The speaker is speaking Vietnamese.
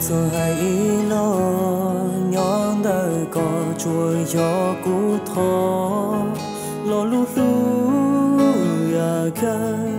so hay lo nhón đời có chuối gió cú thó lo lu lu ya à, cái